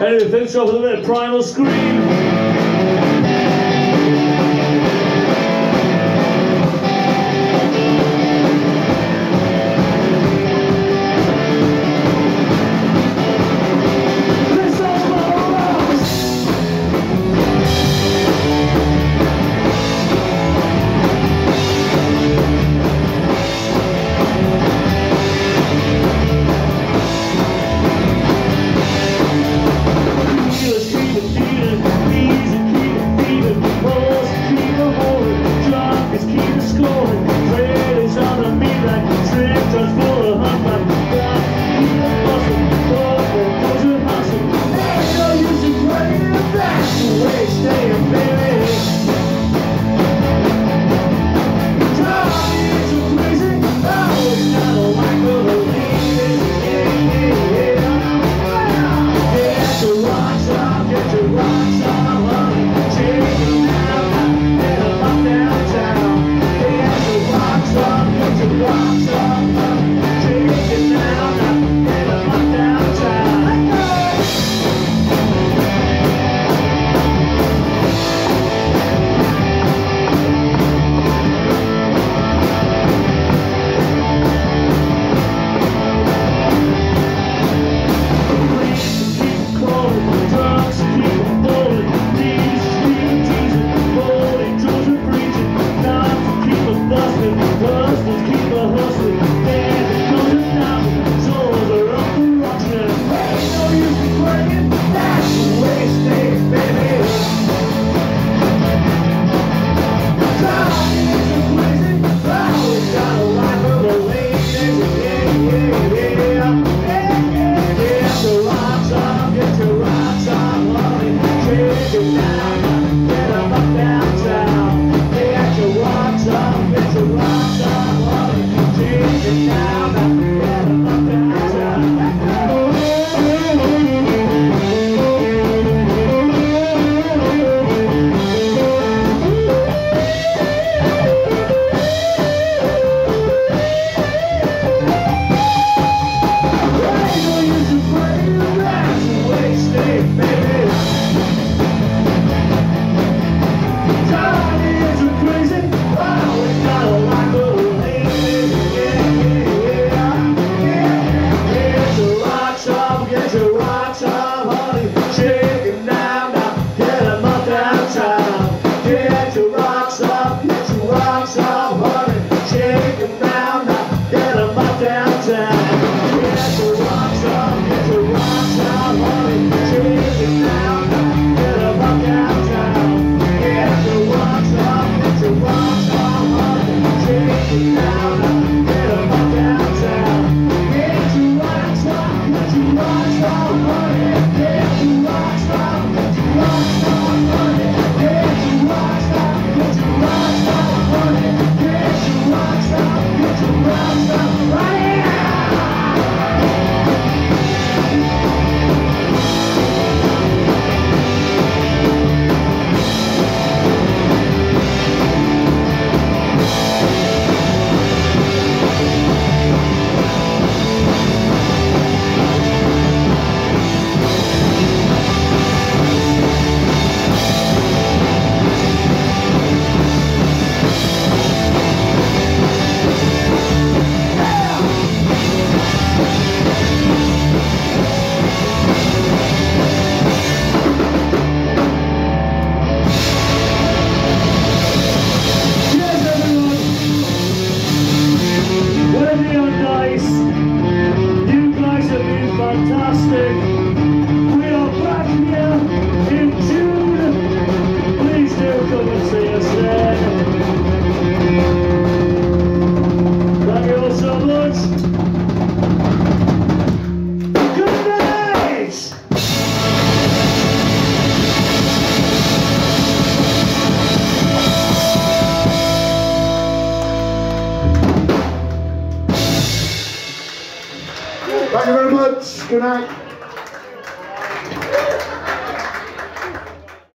Anyway, finish off with a bit of Primal Scream. rocks stick. Thank you very much. Good night.